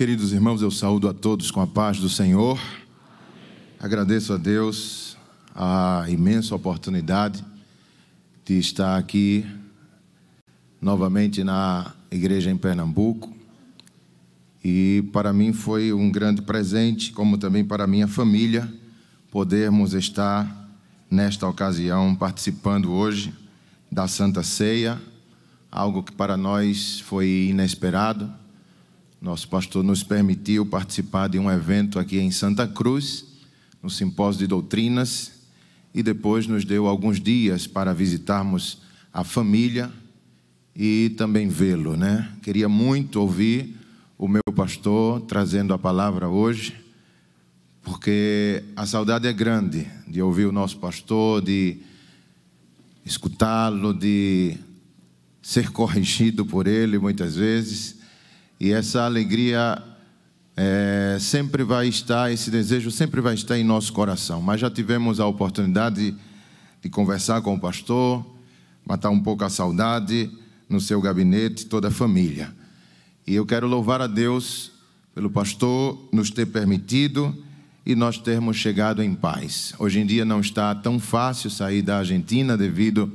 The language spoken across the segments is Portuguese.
Queridos irmãos, eu saúdo a todos com a paz do Senhor. Agradeço a Deus a imensa oportunidade de estar aqui novamente na igreja em Pernambuco. E para mim foi um grande presente, como também para minha família, podermos estar nesta ocasião participando hoje da Santa Ceia, algo que para nós foi inesperado. Nosso pastor nos permitiu participar de um evento aqui em Santa Cruz, no simpósio de doutrinas, e depois nos deu alguns dias para visitarmos a família e também vê-lo, né? Queria muito ouvir o meu pastor trazendo a palavra hoje, porque a saudade é grande de ouvir o nosso pastor, de escutá-lo, de ser corrigido por ele muitas vezes. E essa alegria é, sempre vai estar, esse desejo sempre vai estar em nosso coração. Mas já tivemos a oportunidade de, conversar com o pastor, matar um pouco a saudade no seu gabinete, toda a família. E eu quero louvar a Deus pelo pastor nos ter permitido e nós termos chegado em paz. Hoje em dia não está tão fácil sair da Argentina devido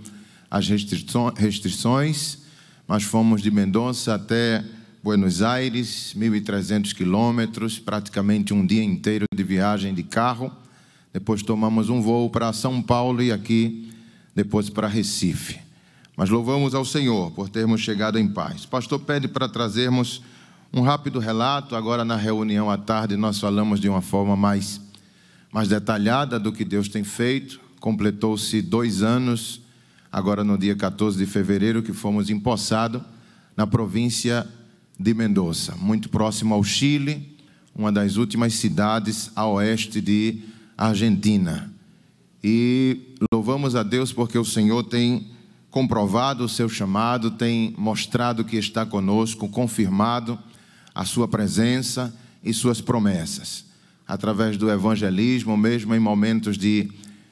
às restrições, mas fomos de Mendonça até Buenos Aires, 1.300 quilômetros, praticamente um dia inteiro de viagem de carro. Depois tomamos um voo para São Paulo e aqui, depois para Recife. Mas louvamos ao Senhor por termos chegado em paz. O pastor pede para trazermos um rápido relato. Agora, na reunião à tarde, nós falamos de uma forma mais, mais detalhada do que Deus tem feito. Completou-se dois anos, agora no dia 14 de fevereiro, que fomos empossados na província de Mendoza, muito próximo ao Chile, uma das últimas cidades a oeste de Argentina. E louvamos a Deus porque o Senhor tem comprovado o seu chamado, tem mostrado que está conosco, confirmado a sua presença e suas promessas. Através do evangelismo, mesmo em momentos de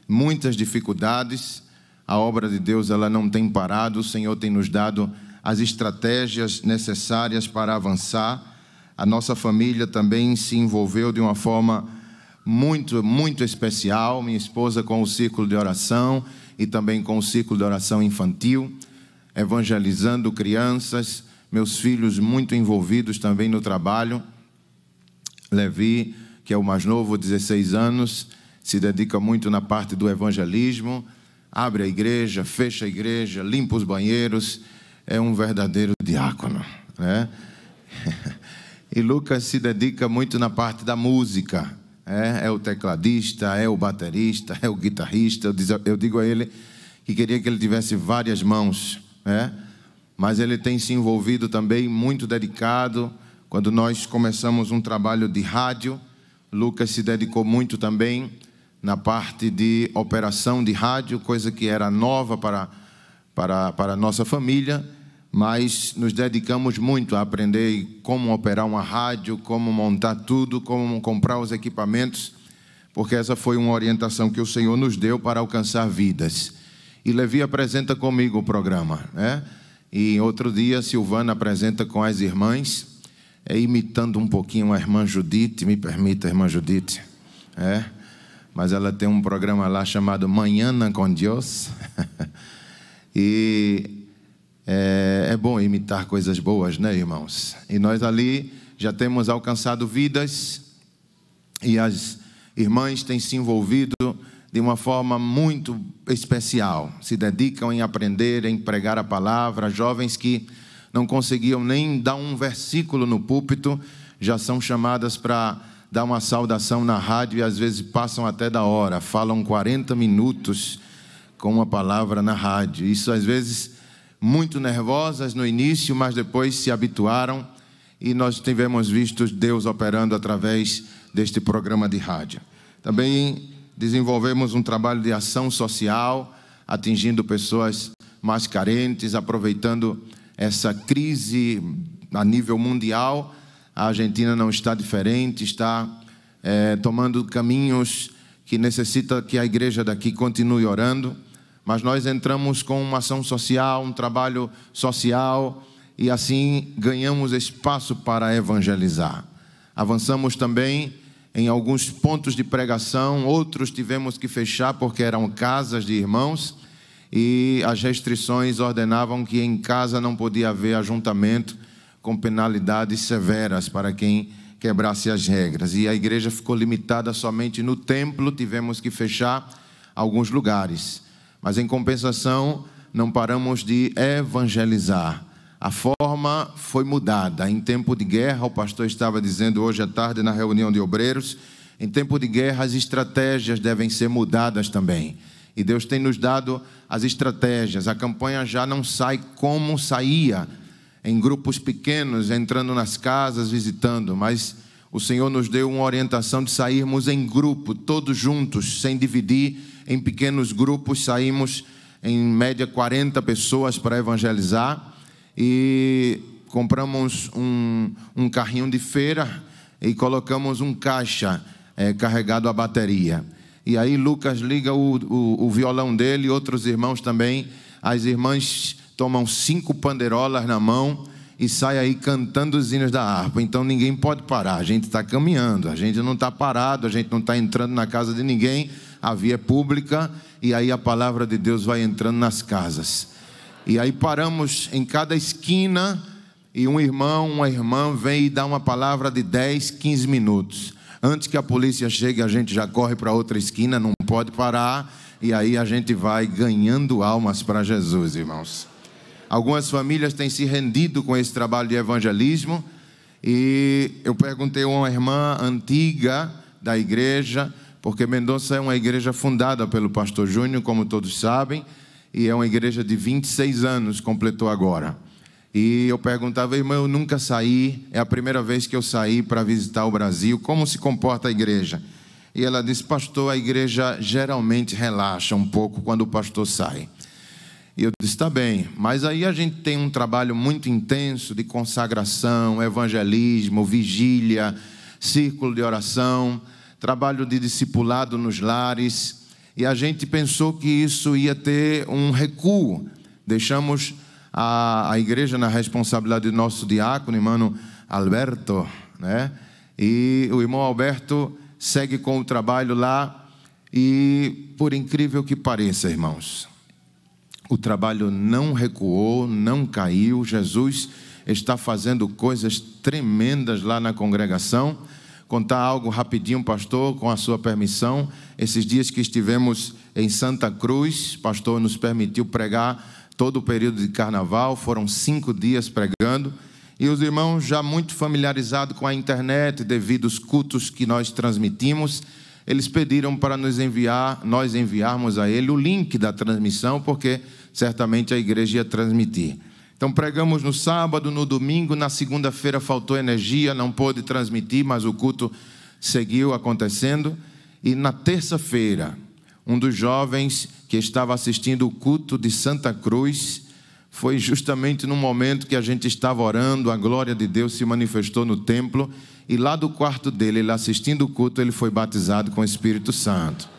muitas dificuldades, a obra de Deus ela não tem parado, o Senhor tem nos dado as estratégias necessárias para avançar. A nossa família também se envolveu de uma forma muito, muito especial. Minha esposa com o círculo de oração, e também com o ciclo de oração infantil, evangelizando crianças, meus filhos muito envolvidos também no trabalho. Levi, que é o mais novo, 16 anos, se dedica muito na parte do evangelismo, abre a igreja, fecha a igreja, limpa os banheiros, é um verdadeiro diácono, né? E Lucas se dedica muito na parte da música, é, é, o tecladista, é o baterista, é o guitarrista. Eu, diz, eu, digo a ele que queria que ele tivesse várias mãos, é, mas ele tem se envolvido também muito dedicado. Quando nós começamos um trabalho de rádio, Lucas se dedicou muito também na parte de operação de rádio, coisa que era nova para, para, para a nossa família mas nos dedicamos muito a aprender como operar uma rádio, como montar tudo, como comprar os equipamentos, porque essa foi uma orientação que o Senhor nos deu para alcançar vidas. E Levi apresenta comigo o programa, né? E outro dia Silvana apresenta com as irmãs, é, imitando um pouquinho a irmã Judite, me permita, irmã Judite, é? Mas ela tem um programa lá chamado Manhã com Deus. e é, é bom imitar coisas boas, né, irmãos? E nós ali já temos alcançado vidas e as irmãs têm se envolvido de uma forma muito especial. Se dedicam em aprender, em pregar a palavra. Jovens que não conseguiam nem dar um versículo no púlpito já são chamadas para dar uma saudação na rádio e às vezes passam até da hora, falam 40 minutos com uma palavra na rádio. Isso às vezes muito nervosas no início, mas depois se habituaram e nós tivemos visto Deus operando através deste programa de rádio. Também desenvolvemos um trabalho de ação social, atingindo pessoas mais carentes, aproveitando essa crise a nível mundial. A Argentina não está diferente, está é, tomando caminhos que necessita que a igreja daqui continue orando mas nós entramos com uma ação social, um trabalho social e assim ganhamos espaço para evangelizar. Avançamos também em alguns pontos de pregação, outros tivemos que fechar porque eram casas de irmãos e as restrições ordenavam que em casa não podia haver ajuntamento com penalidades severas para quem quebrasse as regras. E a igreja ficou limitada somente no templo, tivemos que fechar alguns lugares. Mas em compensação, não paramos de evangelizar. A forma foi mudada. Em tempo de guerra, o pastor estava dizendo hoje à tarde na reunião de obreiros, em tempo de guerra as estratégias devem ser mudadas também. E Deus tem nos dado as estratégias. A campanha já não sai como saía, em grupos pequenos, entrando nas casas, visitando, mas o Senhor nos deu uma orientação de sairmos em grupo, todos juntos, sem dividir em pequenos grupos, saímos em média 40 pessoas para evangelizar e compramos um, um carrinho de feira e colocamos um caixa é, carregado a bateria. E aí Lucas liga o, o, o violão dele, outros irmãos também. As irmãs tomam cinco pandeirolas na mão e sai aí cantando os hinos da harpa. Então ninguém pode parar. A gente está caminhando, a gente não está parado, a gente não está entrando na casa de ninguém. A via é pública e aí a palavra de Deus vai entrando nas casas. E aí paramos em cada esquina e um irmão, uma irmã vem e dá uma palavra de 10, 15 minutos. Antes que a polícia chegue, a gente já corre para outra esquina, não pode parar, e aí a gente vai ganhando almas para Jesus, irmãos. Algumas famílias têm se rendido com esse trabalho de evangelismo, e eu perguntei a uma irmã antiga da igreja, porque Mendonça é uma igreja fundada pelo pastor Júnior, como todos sabem, e é uma igreja de 26 anos, completou agora. E eu perguntava, irmã, eu nunca saí, é a primeira vez que eu saí para visitar o Brasil, como se comporta a igreja? E ela disse, pastor, a igreja geralmente relaxa um pouco quando o pastor sai. E eu disse, está bem, mas aí a gente tem um trabalho muito intenso de consagração, evangelismo, vigília, círculo de oração, trabalho de discipulado nos lares e a gente pensou que isso ia ter um recuo. Deixamos a, a igreja na responsabilidade do nosso diácono, irmão Alberto, né? E o irmão Alberto segue com o trabalho lá. E por incrível que pareça, irmãos, o trabalho não recuou, não caiu. Jesus está fazendo coisas tremendas lá na congregação contar algo rapidinho, pastor, com a sua permissão. Esses dias que estivemos em Santa Cruz, pastor nos permitiu pregar todo o período de carnaval, foram cinco dias pregando. E os irmãos, já muito familiarizados com a internet, devido aos cultos que nós transmitimos, eles pediram para nos enviar, nós enviarmos a ele o link da transmissão, porque certamente a igreja ia transmitir. Então pregamos no sábado, no domingo, na segunda-feira faltou energia, não pôde transmitir, mas o culto seguiu acontecendo. E na terça-feira, um dos jovens que estava assistindo o culto de Santa Cruz, foi justamente no momento que a gente estava orando, a glória de Deus se manifestou no templo, e lá do quarto dele, ele assistindo o culto, ele foi batizado com o Espírito Santo.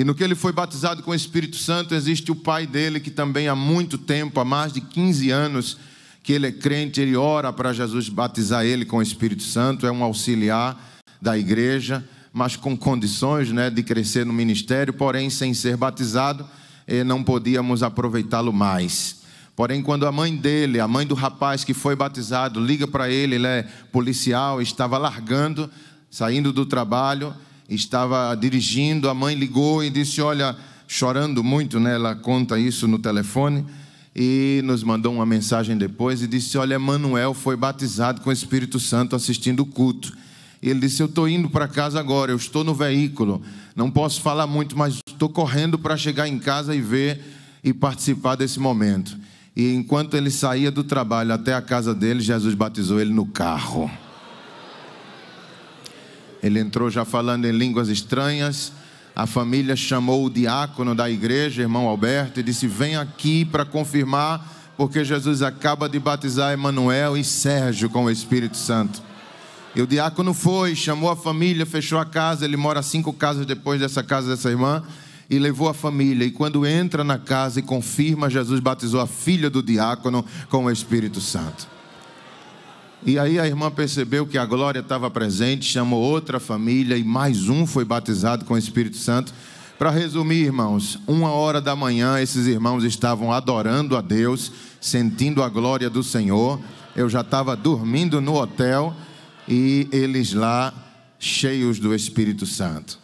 E no que ele foi batizado com o Espírito Santo, existe o pai dele, que também há muito tempo, há mais de 15 anos, que ele é crente, ele ora para Jesus batizar ele com o Espírito Santo, é um auxiliar da igreja, mas com condições né, de crescer no ministério, porém, sem ser batizado, eh, não podíamos aproveitá-lo mais. Porém, quando a mãe dele, a mãe do rapaz que foi batizado, liga para ele, ele é policial, estava largando, saindo do trabalho, estava dirigindo, a mãe ligou e disse: Olha, chorando muito, né? Ela conta isso no telefone e nos mandou uma mensagem depois e disse: Olha, Manuel foi batizado com o Espírito Santo assistindo o culto. E ele disse: Eu estou indo para casa agora, eu estou no veículo, não posso falar muito, mas estou correndo para chegar em casa e ver e participar desse momento. E enquanto ele saía do trabalho até a casa dele, Jesus batizou ele no carro. Ele entrou já falando em línguas estranhas. A família chamou o diácono da igreja, irmão Alberto, e disse: Vem aqui para confirmar, porque Jesus acaba de batizar Emanuel e Sérgio com o Espírito Santo. E o diácono foi, chamou a família, fechou a casa. Ele mora cinco casas depois dessa casa dessa irmã e levou a família. E quando entra na casa e confirma, Jesus batizou a filha do diácono com o Espírito Santo. E aí a irmã percebeu que a glória estava presente, chamou outra família e mais um foi batizado com o Espírito Santo. Para resumir, irmãos, uma hora da manhã esses irmãos estavam adorando a Deus, sentindo a glória do Senhor. Eu já estava dormindo no hotel e eles lá cheios do Espírito Santo.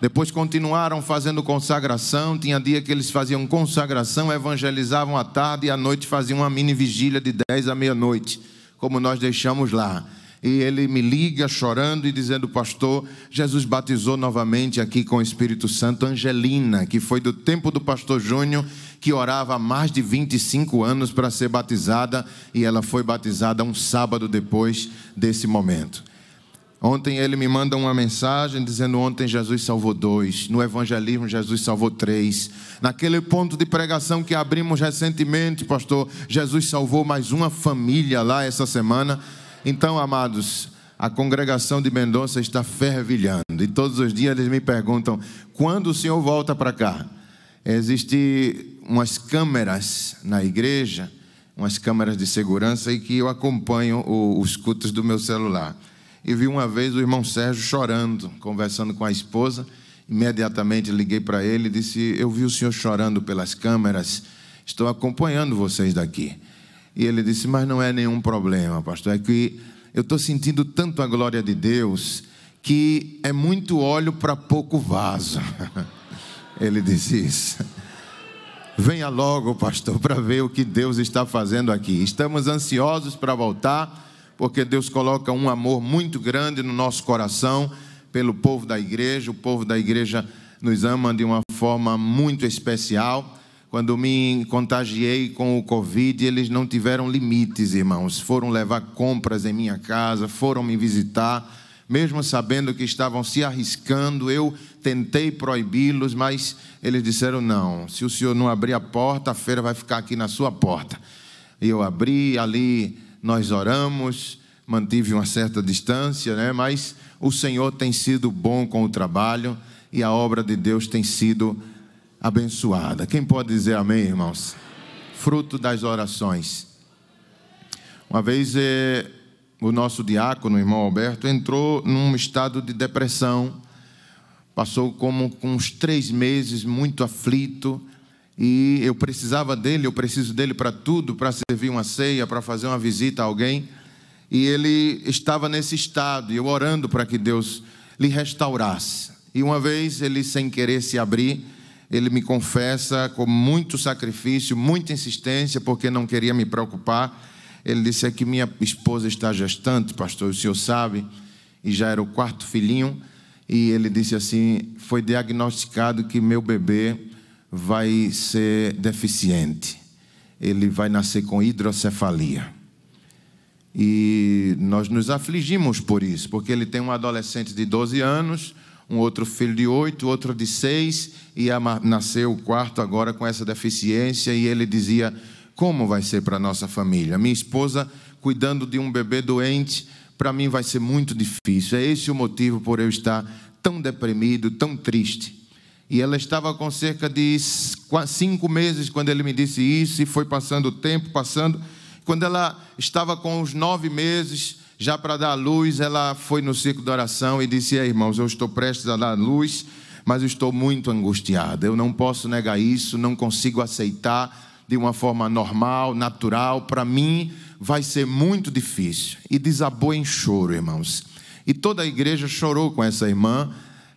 Depois continuaram fazendo consagração. Tinha dia que eles faziam consagração, evangelizavam à tarde e à noite faziam uma mini vigília de 10 à meia-noite como nós deixamos lá. E ele me liga chorando e dizendo, pastor, Jesus batizou novamente aqui com o Espírito Santo Angelina, que foi do tempo do pastor Júnior, que orava há mais de 25 anos para ser batizada, e ela foi batizada um sábado depois desse momento. Ontem ele me manda uma mensagem dizendo: Ontem Jesus salvou dois, no evangelismo Jesus salvou três. Naquele ponto de pregação que abrimos recentemente, pastor, Jesus salvou mais uma família lá essa semana. Então, amados, a congregação de Mendonça está fervilhando e todos os dias eles me perguntam: quando o senhor volta para cá? Existem umas câmeras na igreja, umas câmeras de segurança e que eu acompanho os cultos do meu celular e vi uma vez o irmão Sérgio chorando, conversando com a esposa. Imediatamente liguei para ele e disse: Eu vi o senhor chorando pelas câmeras, estou acompanhando vocês daqui. E ele disse: Mas não é nenhum problema, pastor, é que eu estou sentindo tanto a glória de Deus que é muito óleo para pouco vaso. ele disse isso. Venha logo, pastor, para ver o que Deus está fazendo aqui. Estamos ansiosos para voltar porque Deus coloca um amor muito grande no nosso coração pelo povo da igreja. O povo da igreja nos ama de uma forma muito especial. Quando me contagiei com o Covid, eles não tiveram limites, irmãos. Foram levar compras em minha casa, foram me visitar, mesmo sabendo que estavam se arriscando. Eu tentei proibi-los, mas eles disseram: não, se o senhor não abrir a porta, a feira vai ficar aqui na sua porta. E eu abri ali nós oramos, mantive uma certa distância, né? mas o Senhor tem sido bom com o trabalho e a obra de Deus tem sido abençoada. Quem pode dizer amém, irmãos? Fruto das orações. Uma vez eh, o nosso diácono, o irmão Alberto, entrou num estado de depressão, passou como com uns três meses muito aflito e eu precisava dele, eu preciso dele para tudo, para servir uma ceia, para fazer uma visita a alguém. E ele estava nesse estado, e eu orando para que Deus lhe restaurasse. E uma vez ele, sem querer se abrir, ele me confessa com muito sacrifício, muita insistência, porque não queria me preocupar. Ele disse: É que minha esposa está gestante, pastor, o senhor sabe, e já era o quarto filhinho. E ele disse assim: Foi diagnosticado que meu bebê vai ser deficiente. Ele vai nascer com hidrocefalia. E nós nos afligimos por isso, porque ele tem um adolescente de 12 anos, um outro filho de 8, outro de 6, e nasceu o quarto agora com essa deficiência. E ele dizia: Como vai ser para a nossa família? Minha esposa cuidando de um bebê doente, para mim vai ser muito difícil. É esse o motivo por eu estar tão deprimido, tão triste. E ela estava com cerca de cinco meses quando ele me disse isso, e foi passando o tempo, passando. Quando ela estava com os nove meses, já para dar luz, ela foi no círculo de oração e disse: Irmãos, eu estou prestes a dar luz, mas eu estou muito angustiada. Eu não posso negar isso, não consigo aceitar de uma forma normal, natural. Para mim, vai ser muito difícil. E desabou em choro, irmãos. E toda a igreja chorou com essa irmã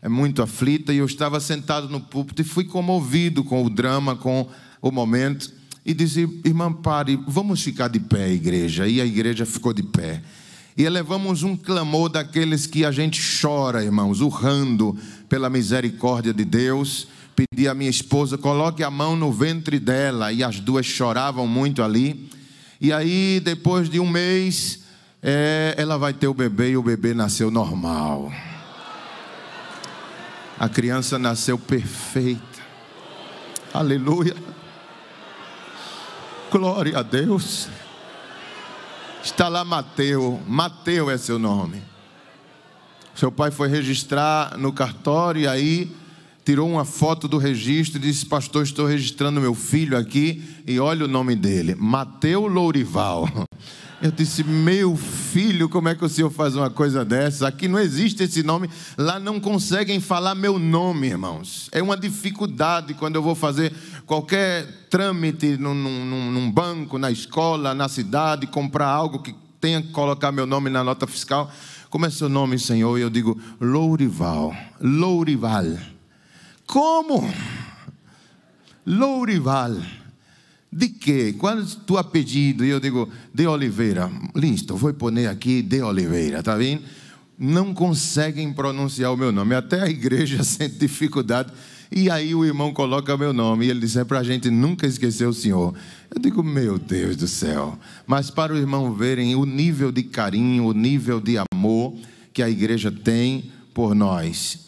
muito aflita, e eu estava sentado no púlpito e fui comovido com o drama, com o momento, e disse: Irmã, pare, vamos ficar de pé, igreja. E a igreja ficou de pé. E elevamos um clamor daqueles que a gente chora, irmãos, urrando pela misericórdia de Deus. Pedi à minha esposa, coloque a mão no ventre dela, e as duas choravam muito ali. E aí, depois de um mês, é, ela vai ter o bebê e o bebê nasceu normal. A criança nasceu perfeita. Aleluia. Glória a Deus. Está lá Mateus. Mateus é seu nome. Seu pai foi registrar no cartório e aí tirou uma foto do registro e disse: Pastor, estou registrando meu filho aqui e olha o nome dele, Mateus Lourival. Eu disse, meu filho, como é que o senhor faz uma coisa dessa? Aqui não existe esse nome, lá não conseguem falar meu nome, irmãos. É uma dificuldade quando eu vou fazer qualquer trâmite num, num, num banco, na escola, na cidade, comprar algo que tenha que colocar meu nome na nota fiscal. Como é seu nome, Senhor? E eu digo, Lourival. Lourival. Como? Lourival. De quê? Qual é o teu apelido? E eu digo, de Oliveira. Listo, vou pôr aqui de Oliveira, tá vendo? Não conseguem pronunciar o meu nome. Até a igreja sente dificuldade. E aí o irmão coloca meu nome e ele diz: é para a gente nunca esquecer o Senhor. Eu digo, meu Deus do céu. Mas para o irmão verem o nível de carinho, o nível de amor que a igreja tem por nós.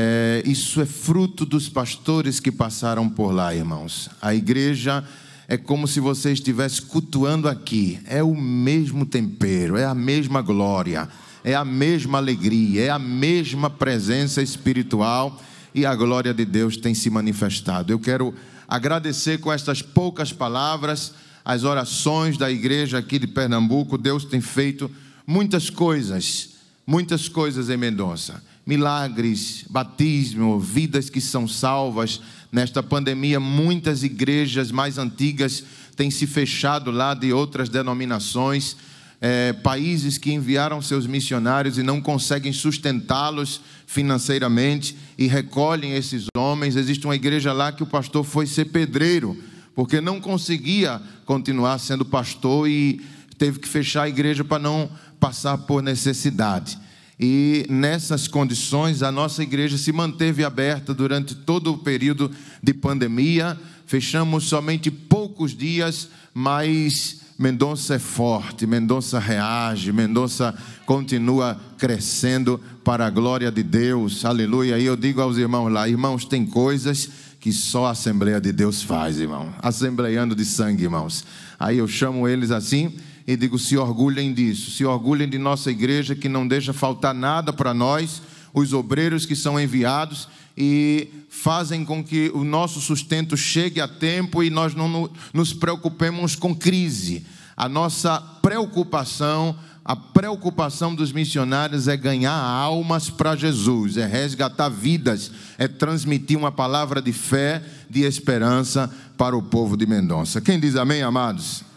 É, isso é fruto dos pastores que passaram por lá, irmãos. A igreja é como se você estivesse cultuando aqui. É o mesmo tempero, é a mesma glória, é a mesma alegria, é a mesma presença espiritual e a glória de Deus tem se manifestado. Eu quero agradecer com estas poucas palavras as orações da igreja aqui de Pernambuco. Deus tem feito muitas coisas, muitas coisas em Mendonça. Milagres, batismo, vidas que são salvas Nesta pandemia, muitas igrejas mais antigas têm se fechado lá de outras denominações, é, países que enviaram seus missionários e não conseguem sustentá-los financeiramente e recolhem esses homens. Existe uma igreja lá que o pastor foi ser pedreiro, porque não conseguia continuar sendo pastor e teve que fechar a igreja para não passar por necessidade. E nessas condições, a nossa igreja se manteve aberta durante todo o período de pandemia. Fechamos somente poucos dias, mas Mendonça é forte, Mendonça reage, Mendonça continua crescendo para a glória de Deus. Aleluia. E eu digo aos irmãos lá, irmãos, tem coisas que só a Assembleia de Deus faz, irmão. Assembleiando de sangue, irmãos. Aí eu chamo eles assim e digo: se orgulhem disso, se orgulhem de nossa igreja que não deixa faltar nada para nós, os obreiros que são enviados e fazem com que o nosso sustento chegue a tempo e nós não nos preocupemos com crise. A nossa preocupação, a preocupação dos missionários é ganhar almas para Jesus, é resgatar vidas, é transmitir uma palavra de fé, de esperança para o povo de Mendonça. Quem diz amém, amados?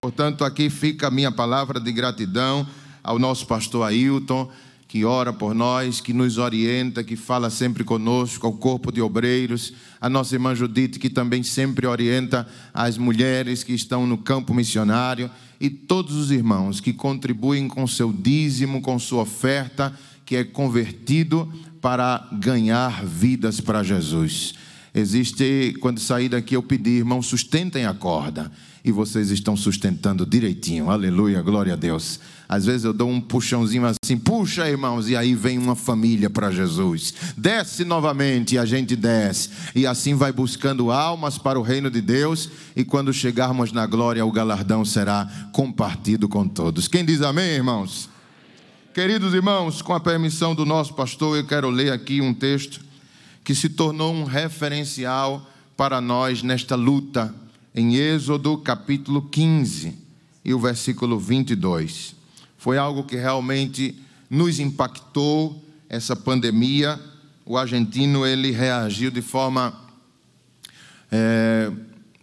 Portanto, aqui fica a minha palavra de gratidão ao nosso pastor Ailton, que ora por nós, que nos orienta, que fala sempre conosco, ao corpo de obreiros, a nossa irmã Judite, que também sempre orienta as mulheres que estão no campo missionário, e todos os irmãos que contribuem com seu dízimo, com sua oferta, que é convertido para ganhar vidas para Jesus. Existe, quando sair daqui, eu pedi, irmão, sustentem a corda e vocês estão sustentando direitinho. Aleluia, glória a Deus. Às vezes eu dou um puxãozinho assim, puxa, irmãos, e aí vem uma família para Jesus. Desce novamente e a gente desce. E assim vai buscando almas para o reino de Deus. E quando chegarmos na glória, o galardão será compartido com todos. Quem diz amém, irmãos? Queridos irmãos, com a permissão do nosso pastor, eu quero ler aqui um texto que se tornou um referencial para nós nesta luta em Êxodo capítulo 15 e o versículo 22. Foi algo que realmente nos impactou essa pandemia. O argentino ele reagiu de forma é,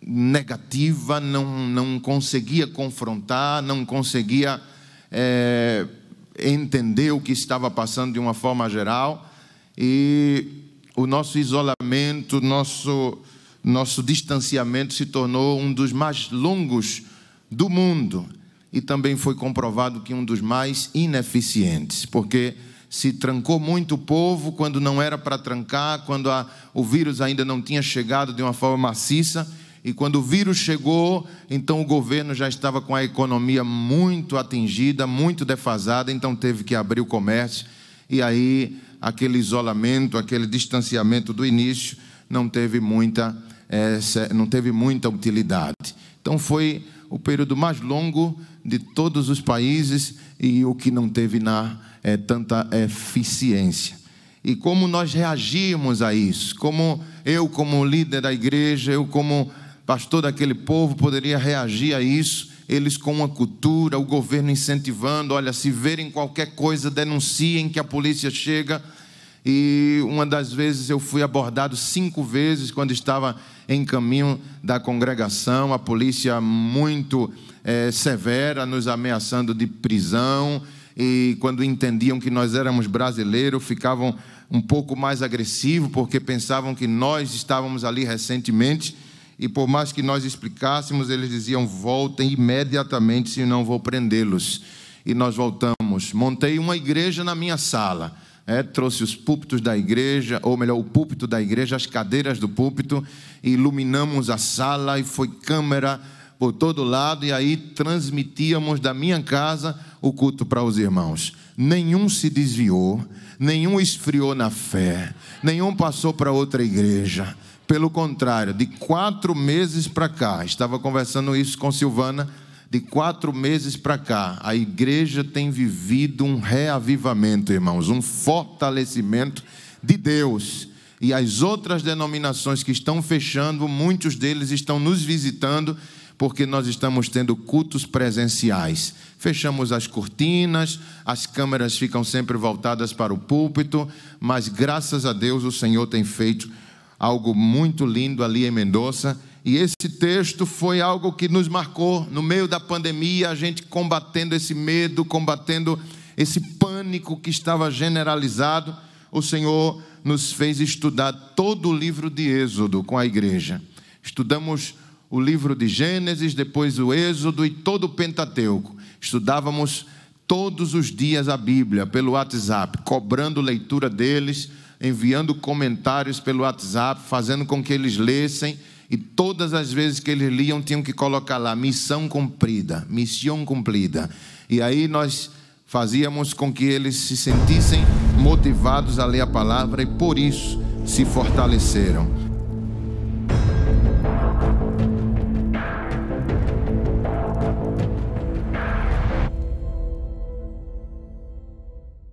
negativa, não, não conseguia confrontar, não conseguia é, entender o que estava passando de uma forma geral. E o nosso isolamento, nosso nosso distanciamento se tornou um dos mais longos do mundo e também foi comprovado que um dos mais ineficientes, porque se trancou muito o povo quando não era para trancar, quando a, o vírus ainda não tinha chegado de uma forma maciça. E quando o vírus chegou, então o governo já estava com a economia muito atingida, muito defasada, então teve que abrir o comércio. E aí, aquele isolamento, aquele distanciamento do início, não teve muita é, não teve muita utilidade. Então foi o período mais longo de todos os países e o que não teve na, é, tanta eficiência. E como nós reagimos a isso? Como eu, como líder da igreja, eu, como pastor daquele povo, poderia reagir a isso? Eles com uma cultura, o governo incentivando, olha, se verem qualquer coisa, denunciem que a polícia chega. E uma das vezes eu fui abordado cinco vezes quando estava em caminho da congregação, a polícia muito é, severa, nos ameaçando de prisão. E quando entendiam que nós éramos brasileiros, ficavam um pouco mais agressivos, porque pensavam que nós estávamos ali recentemente. E por mais que nós explicássemos, eles diziam: voltem imediatamente, senão vou prendê-los. E nós voltamos. Montei uma igreja na minha sala é, trouxe os púlpitos da igreja, ou melhor, o púlpito da igreja, as cadeiras do púlpito, iluminamos a sala e foi câmera por todo lado, e aí transmitíamos da minha casa o culto para os irmãos. Nenhum se desviou, nenhum esfriou na fé, nenhum passou para outra igreja. Pelo contrário, de quatro meses para cá, estava conversando isso com Silvana de quatro meses para cá, a igreja tem vivido um reavivamento, irmãos, um fortalecimento de Deus. E as outras denominações que estão fechando, muitos deles estão nos visitando, porque nós estamos tendo cultos presenciais. Fechamos as cortinas, as câmeras ficam sempre voltadas para o púlpito, mas graças a Deus o Senhor tem feito algo muito lindo ali em Mendoza e esse texto foi algo que nos marcou no meio da pandemia, a gente combatendo esse medo, combatendo esse pânico que estava generalizado. O Senhor nos fez estudar todo o livro de Êxodo com a igreja. Estudamos o livro de Gênesis, depois o Êxodo e todo o Pentateuco. Estudávamos todos os dias a Bíblia pelo WhatsApp, cobrando leitura deles, enviando comentários pelo WhatsApp, fazendo com que eles lessem e todas as vezes que eles liam, tinham que colocar lá: missão cumprida, missão cumprida. E aí nós fazíamos com que eles se sentissem motivados a ler a palavra e por isso se fortaleceram.